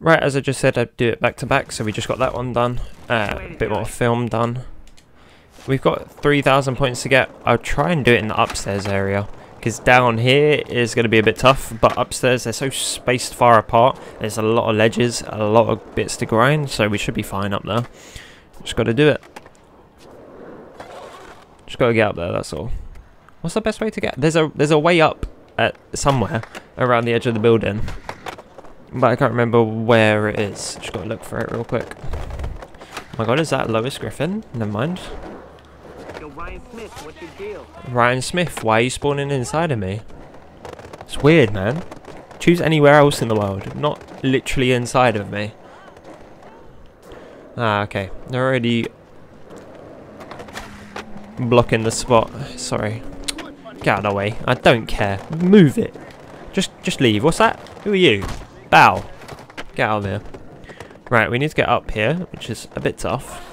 Right, as I just said, I'd do it back to back, so we just got that one done. Uh, a bit more film done. We've got 3,000 points to get. I'll try and do it in the upstairs area. Because down here is going to be a bit tough, but upstairs they're so spaced far apart. There's a lot of ledges, a lot of bits to grind, so we should be fine up there. Just got to do it. Just got to get up there, that's all. What's the best way to get? There's a there's a way up at somewhere around the edge of the building. But I can't remember where it is. Just got to look for it real quick. Oh my god, is that Lois Griffin? Never mind. Yo, Ryan Smith, what's your deal? Ryan Smith, why are you spawning inside of me? It's weird, man. Choose anywhere else in the world, not literally inside of me. Ah, okay. They're already blocking the spot. Sorry. Get out of the way. I don't care. Move it. Just just leave. What's that? Who are you? Bow. Get out of here. Right, we need to get up here, which is a bit tough.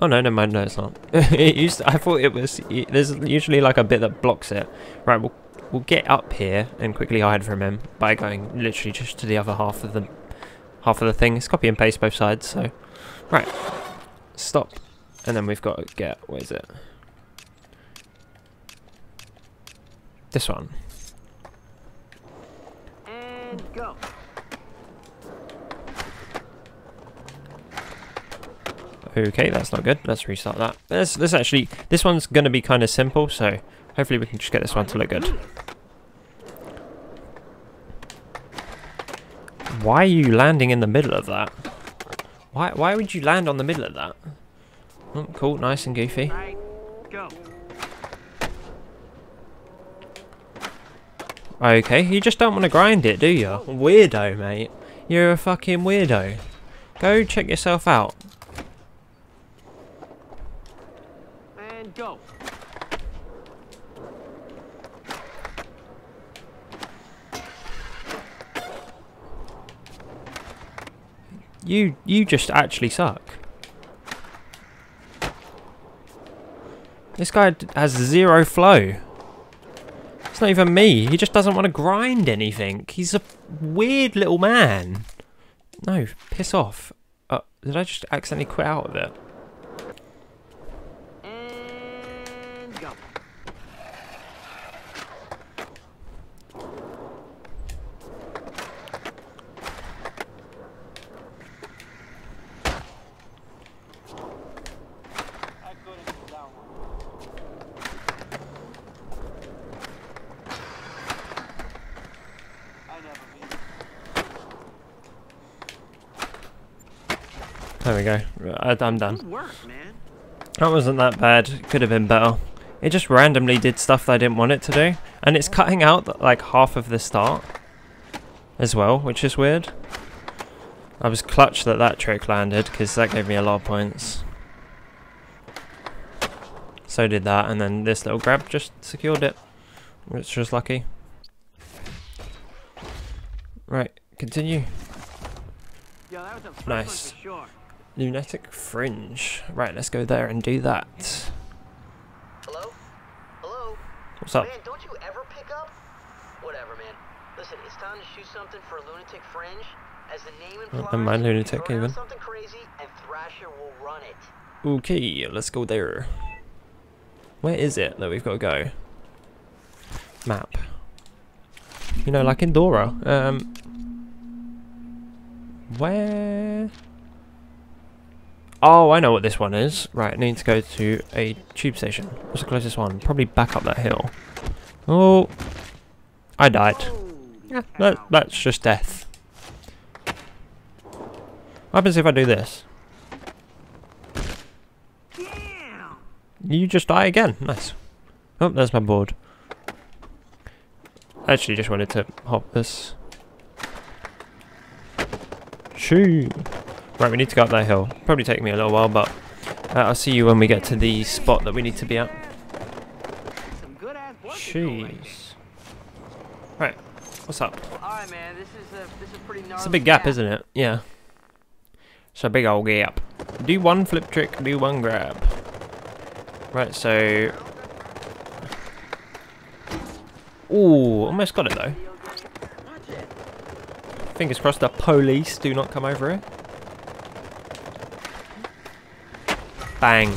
Oh no, never mind. No, it's not. it used. To, I thought it was. There's usually like a bit that blocks it. Right, we'll we'll get up here and quickly hide from him by going literally just to the other half of the half of the thing. It's copy and paste both sides. So, right, stop, and then we've got to get. Where is it? This one. And go. Okay, that's not good. Let's restart that. This, this actually, this one's going to be kind of simple, so hopefully we can just get this one to look good. Why are you landing in the middle of that? Why, why would you land on the middle of that? Oh, cool, nice and goofy. Right, go. Okay, you just don't want to grind it, do you? Weirdo, mate. You're a fucking weirdo. Go check yourself out. And go. You you just actually suck. This guy d- has zero flow. It's not even me. He just doesn't want to grind anything. He's a weird little man. No, piss off. Uh, did I just accidentally quit out of it? And go. There we go. I, Uh, I'm done. Work. That wasn't that bad. Could have been better. It just randomly did stuff that I didn't want it to do. And it's cutting out like half of the start as well, which is weird. I was clutch that that trick landed because that gave me a lot of points. So did that, and then this little grab just secured it, which was lucky. Right, continue. Yo, that was a Nice. sure. Lunatic Fringe. Right, let's go there and do that. Hello? Hello? What's up? Man, don't you ever pick up? Whatever, man. Listen, it's time to shoot something for Lunatic Fringe. As the name implies, never mind Lunatic even. something crazy and Thrasher will run it. Okay, let's go there. Where is it that we've got to go? Map. You know, like in Dora. Um, where? Oh, I know what this one is. Right, I need to go to a tube station. What's the closest one? Probably back up that hill. Oh, I died. Oh. Yeah, that, that's just death. What happens if I do this? You just die again. Nice. Oh, there's my board. I actually just wanted to hop this. Shoo! Right, we need to go up that hill. Probably take me a little while, but uh, I'll see you when we get to the spot that we need to be at. Some good ass blood control right Jeez. Right, what's up? All right, man. This is a this is pretty. It's a big gap, isn't it? Yeah. It's a big old gap. Do one flip trick, do one grab. Right, so... Ooh, almost got it though. Fingers crossed the police do not come over here. Bang.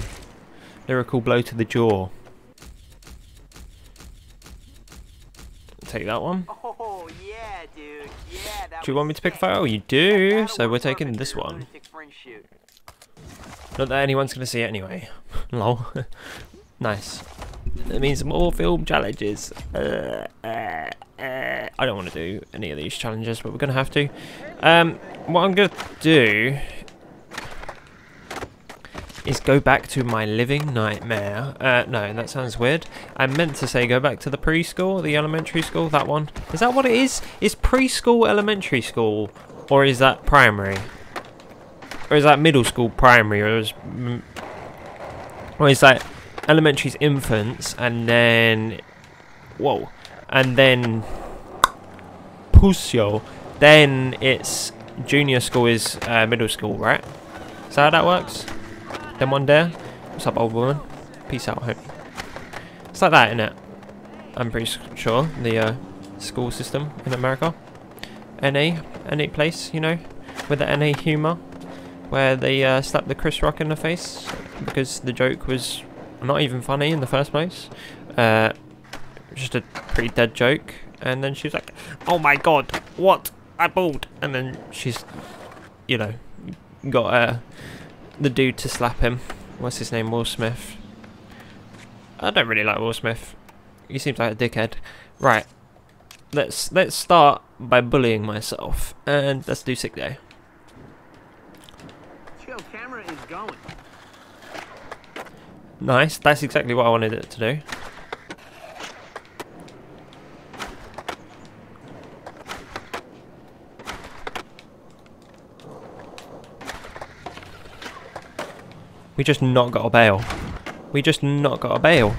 Lyrical blow to the jaw. Take that one. Oh yeah, dude. Yeah. That Do you want me to pick a sick. photo? You do, so we're taking this one. lunatic Fringe shoot. Not that anyone's going to see it anyway. Lol. nice. That means more film challenges. Uh, uh, uh, I don't want to do any of these challenges, but we're going to have to. Um, what I'm going to do is go back to my living nightmare. Uh, no, that sounds weird. I meant to say go back to the preschool, the elementary school, that one. Is that what it is? Is preschool elementary school, or is that primary? Or is that middle school primary, or is, or is that elementary's infants, and then, whoa, and then Pusio, then it's junior school is uh, middle school, right? Is that how that works? Then one there. What's up, old woman? Peace out, homie. It's like that, innit? I'm pretty sure the uh, school system in America. NA, NA place, you know, with the NA humour, where they uh, slapped the Chris Rock in the face because the joke was not even funny in the first place. Uh, just a pretty dead joke, and then she was like, "Oh my god, what? I bald!" And then she's, you know, got uh, the dude to slap him. What's his name? Will Smith. I don't really like Will Smith. He seems like a dickhead. Right. Let's let's start by bullying myself, and let's do sick day. Chill, camera is going. Nice. That's exactly what I wanted it to do. We just not got a bail. We just not got a bail.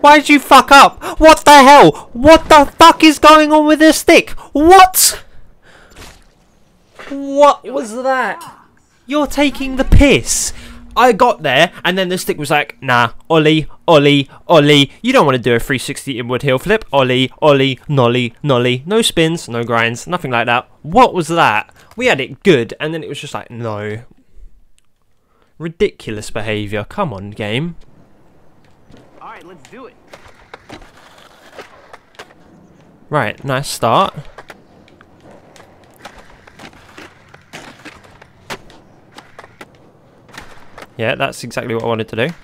Why did you fuck up? What the hell? What the fuck is going on with this stick? What? What was that? You're taking the piss. I got there, and then the stick was like, nah, Ollie, Ollie, Ollie. You don't want to do a 360 inward heel flip. Ollie, Ollie, nollie, nollie. No spins, no grinds, nothing like that. What was that? We had it good, and then it was just like, no. Ridiculous behaviour. Come on, game. All right, let's do it. Right, nice start. Yeah, that's exactly what I wanted to do.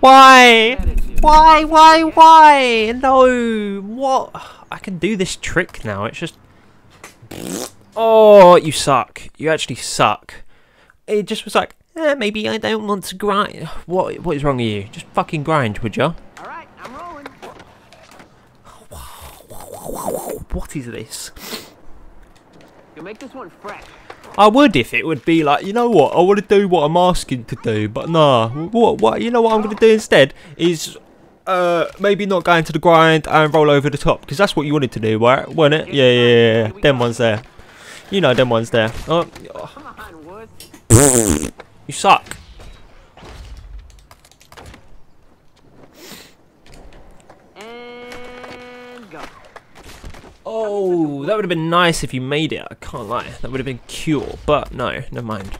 Why? Why, why, why? No, what? I can do this trick now. It's just. Oh, you suck. You actually suck. It just was like, eh, maybe I don't want to grind. What? What is wrong with you? Just fucking grind, would you? All right, I'm rolling. What is this? You make this one fresh. I would if it would be like, you know what? I want to do what I'm asking to do, but nah. What? What? You know what I'm gonna do instead is. Uh, maybe not going to the grind and roll over the top because that's what you wanted to do, right? Wasn't it? Yeah, yeah, yeah. yeah. Them ones there. You know, them ones there. Oh, Come on, Wood. You suck. And go. Oh, that would have been nice if you made it. I can't lie. That would have been cool. But no, never mind.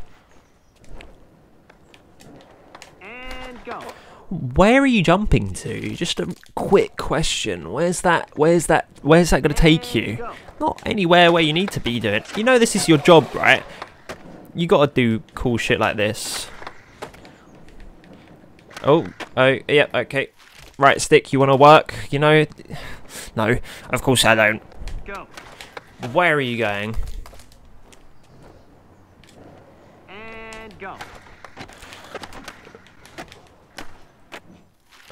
And go. Where are you jumping to? Just a quick question. Where's that? Where's that? Where's that going to take you? go. Not anywhere where you need to be doing. It. You know this is your job, right? You got to do cool shit like this. Oh, oh, yeah, okay. Right, stick. You want to work? You know? No, of course I don't. Go. Where are you going? And go.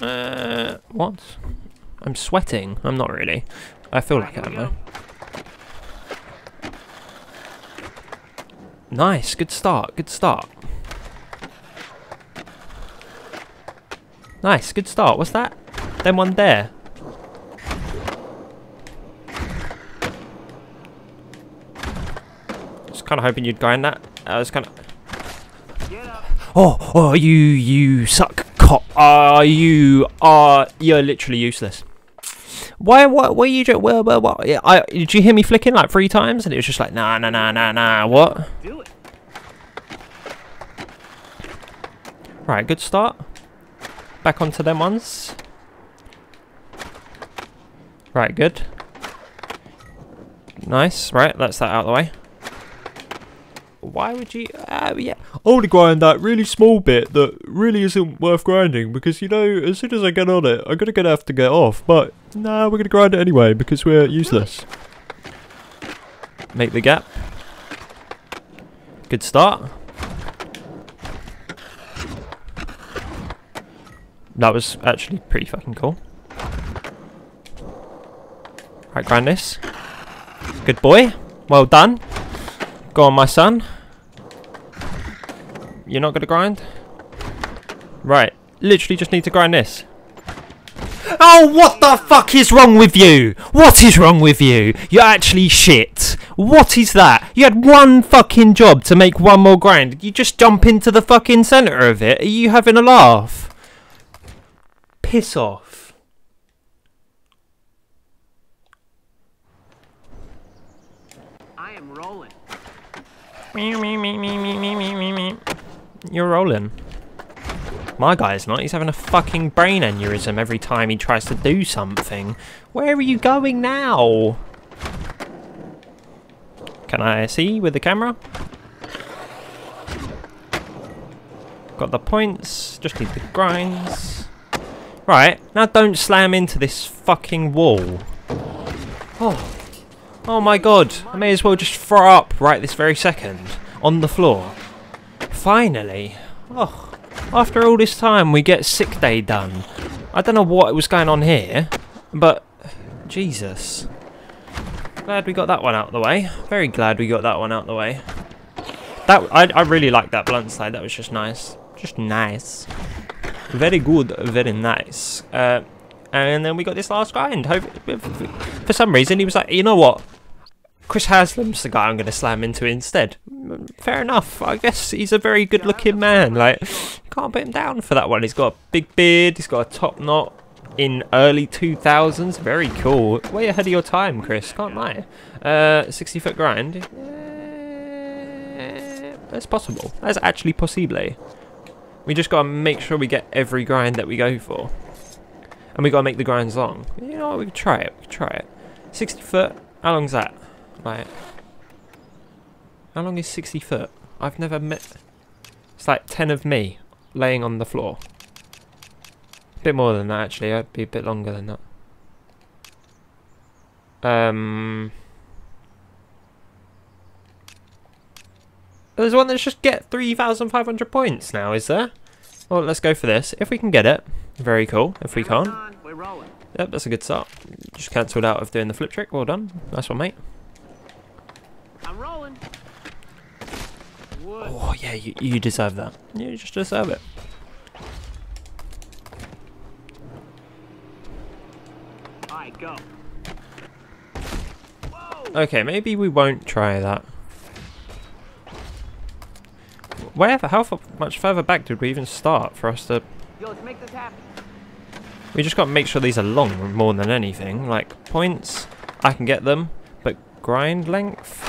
Uh, what? I'm sweating. I'm not really. I feel like I am? Nice. Good start. Good start. Nice, good start. What's that? Then one there. Kind of hoping you'd grind that. I was kind of. Oh, oh, you, you suck. Co- uh, you are, you're literally useless. Why, what, what are you doing? Well, well, what? Yeah, I, did you hear me flicking like three times? And it was just like, nah, nah, nah, nah, nah, what? Do it. Right, good start. Back onto them ones. Right, good. Nice, right, that's that out of the way. Why would you... Uh, yeah. To grind that really small bit that really isn't worth grinding because, you know, as soon as I get on it, I'm going to have to get off. But, nah, we're to grind it anyway because we're useless. Make the gap. Good start. That was actually pretty fucking cool. Right, grind this. Good boy. Well done. Go on, my son. You're not going to grind? Right. Literally just need to grind this. Oh, what the fuck is wrong with you? What is wrong with you? You're actually shit. What is that? You had one fucking job to make one more grind. You just jump into the fucking centre of it. Are you having a laugh? Piss off. I am rolling. You're rolling. My guy's not. He's having a fucking brain aneurysm every time he tries to do something. Where are you going now? Can I see with the camera? Got the points. Just need the grinds. Right. Now don't slam into this fucking wall. Oh. Oh my god. I may as well just throw up right this very second. On the floor. Finally. Oh. After all this time, we get sick day done. I don't know what was going on here, but Jesus. Glad we got that one out of the way. Very glad we got that one out of the way. That I, I really like that blunt slide. That was just nice. Just nice. Very good. Very nice. Uh, and then we got this last grind. For some reason, he was like, you know what? Chris Haslam's the guy I'm going to slam into instead. Fair enough. I guess he's a very good looking man. Like, can't put him down for that one. He's got a big beard. He's got a top knot in early 2000s. Very cool. Way ahead of your time, Chris. Can't lie. Uh, 60 foot grind. Uh, that's possible. That's actually possible. We just got to make sure we get every grind that we go for. And we got to make the grinds long. You know what? We can try it. We can try it. 60 foot. How long's that? Like, how long is 60 foot? I've never met. It's like 10 of me laying on the floor. A bit more than that, actually. I'd be a bit longer than that. Um. There's one that's just get 3,500 points now, is there? Well, let's go for this. If we can get it, very cool. If we can't, on, We're rolling. yep, that's a good start. Just cancelled out of doing the flip trick. Well done. Nice one, mate. I'm rolling. Wood. Oh, yeah, you, you deserve that. You just deserve it. Alright, go. Whoa! Okay, maybe we won't try that. Wherever, how far, much further back did we even start for us to... Yo, let's make this happen. We just got to make sure these are long more than anything. Like, points, I can get them, but grind length?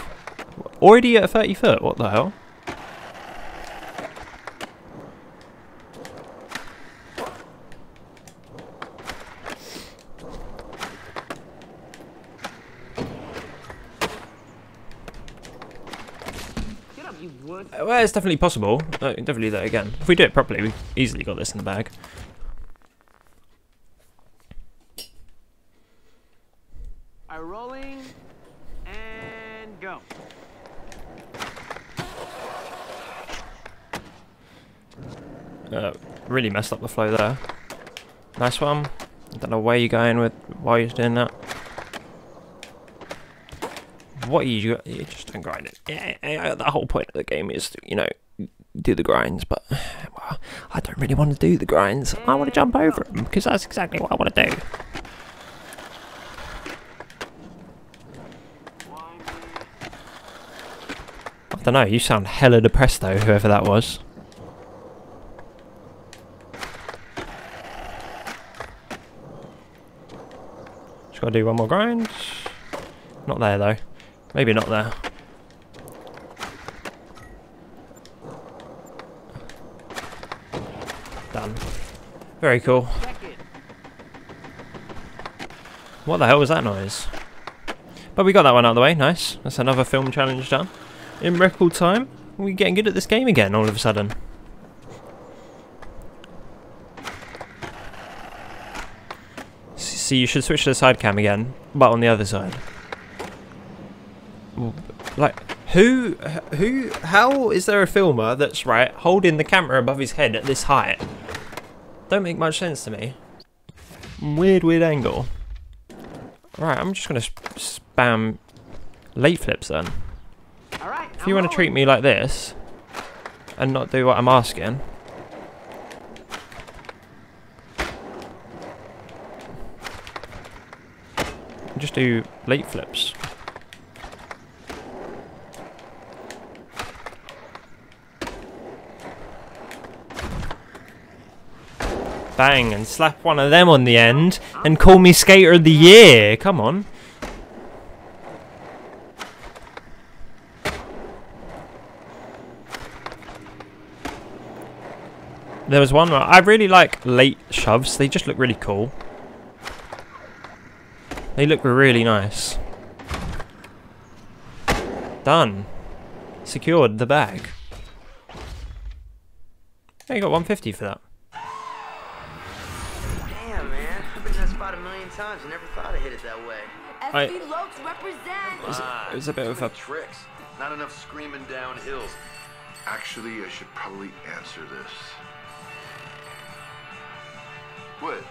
Already at 30 foot, what the hell? Get up, you wood. Uh, Well, it's definitely possible. Uh, definitely that again. If we do it properly, we easily got this in the bag. Alright, rolling. And go. Uh, really messed up the flow there. Nice one. I don't know where you're going with why you're doing that. What are you, you just don't grind it. Yeah, yeah, the whole point of the game is, to, you know, do the grinds, but well, I don't really want to do the grinds. I want to jump over them because that's exactly what I want to do. I don't know. You sound hella depressed though, whoever that was. Just gotta do one more grind. Not there though. Maybe not there. Done. Very cool. What the hell was that noise? But we got that one out of the way. Nice. That's another film challenge done. In record time. We're getting good at this game again all of a sudden. S- See, you should switch to the side cam again, but on the other side. Like, who, who, how is there a filmer that's right holding the camera above his head at this height? Don't make much sense to me. Weird, weird angle. Right, I'm just gonna spam late flips then. All right. If you want to treat me like this and not do what I'm asking, just do late flips. Bang, and slap one of them on the end and call me Skater of the Year. Come on. There was one I really like late shoves. They just look really cool. They look really nice. Done. Secured the bag. Yeah, you got 150 for that. Damn, man. I've been to that spot a million times and never thought I'd hit it that way. I- FB Lokes represent. It was, it was a bit of a tricks. Not enough screaming down hills. Actually, I should probably answer this. What?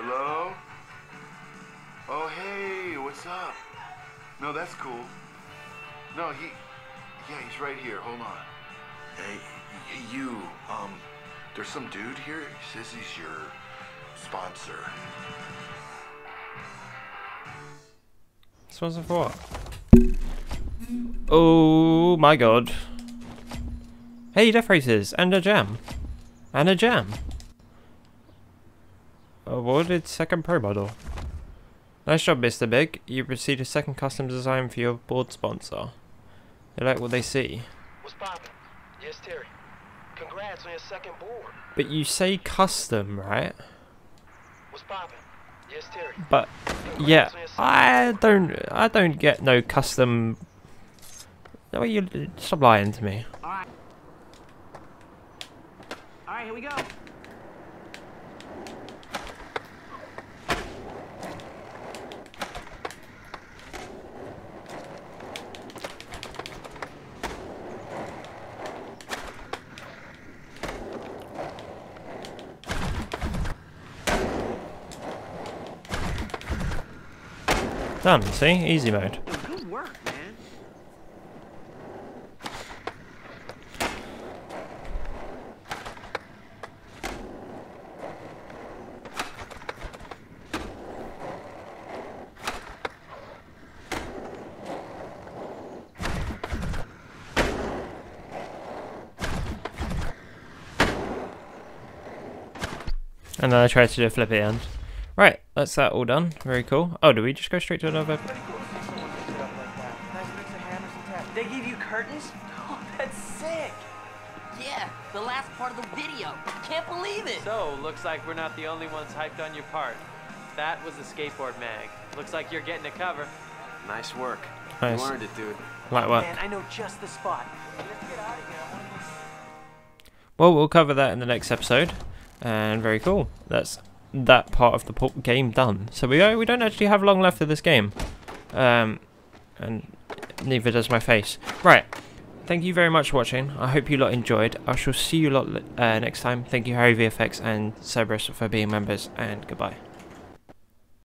Hello? Oh, hey, what's up? No, that's cool. No, he. Yeah, he's right here. Hold on. Hey, y- you. Um, there's some dude here. He says he's your sponsor. Sponsor for what? Oh my god. Hey, Death Races, and a jam. And a jam. Awarded second pro model. Nice job, Mr. Big. You received a second custom design for your board sponsor. They like what they see. What's poppin'? Yes, Terry. Congrats on your second board. But you say custom, right? What's poppin'? Yes, Terry. But yeah, I don't I don't get no custom No you stop lying to me. All right. All right, here we go. Done, see? Easy mode. Good work, man. And then I tried to do a flip at the end. Right, that's that all done. Very cool. Oh, do we just go straight to another? They give you curtains? Oh, that's sick. Yeah, the last part of the video. Can't believe it. So, looks like we're not the only ones hyped on your part. That was the skateboard mag. Looks like you're getting a cover. Nice work. Nice. You earned it, dude. Like what? Man, I know just the spot. Well, we'll cover that in the next episode. And very cool. That's that part of the game done. So we we don't actually have long left of this game. Um, and neither does my face. Right. Thank you very much for watching. I hope you lot enjoyed. I shall see you lot uh, next time. Thank you, Harry VFX and Cerberus, for being members, and goodbye.